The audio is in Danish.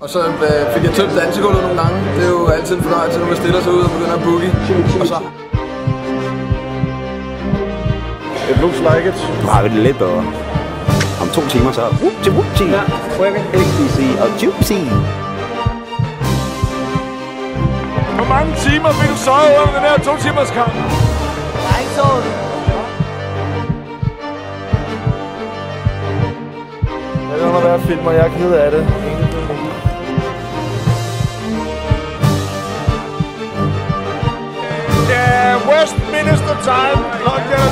Og så øh, fik jeg tømt dansegulvet nogle gange. Det er jo altid en fornøjelse, når man stiller sig ud og begynder at boogie. Og så It looks like it. Nu har vi det lidt bedre. Om to timer så whoopty whoopty. Ja, XBC og Juicy. Hvor mange timer fik du sovet under den her to timers kamp? Jeg har ikke sovet. Jeg vil under være film, og jeg er ked af det. time. Uh,